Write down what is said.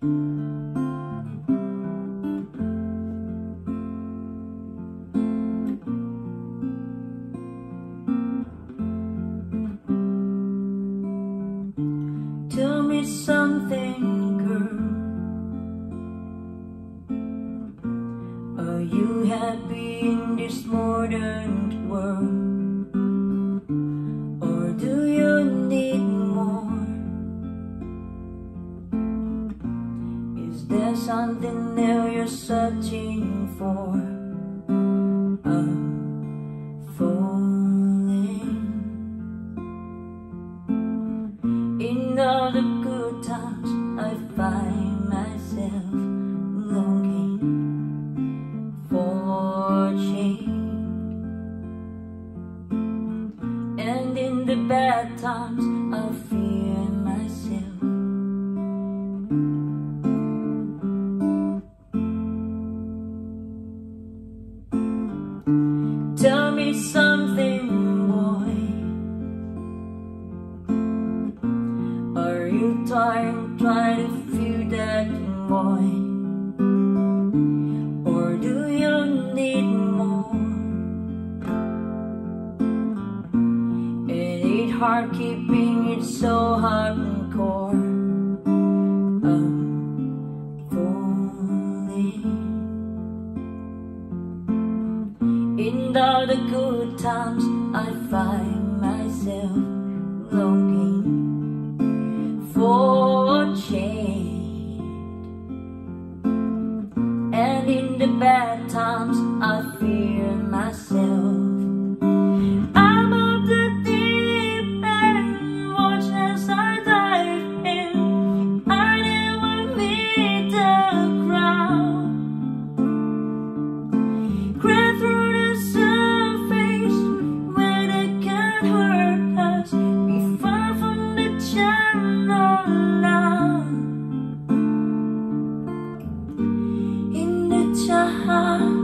Tell me something, girl. Are you happy in this modern world? There something there you're searching for? Falling. In all the good times, I find myself longing for change. And in the bad times, me something, boy. Are you trying, trying to feel that void? Or do you need more? It ain't hard keeping it so hardcore. In all the good times I find myself longing for a change. And in the bad times 他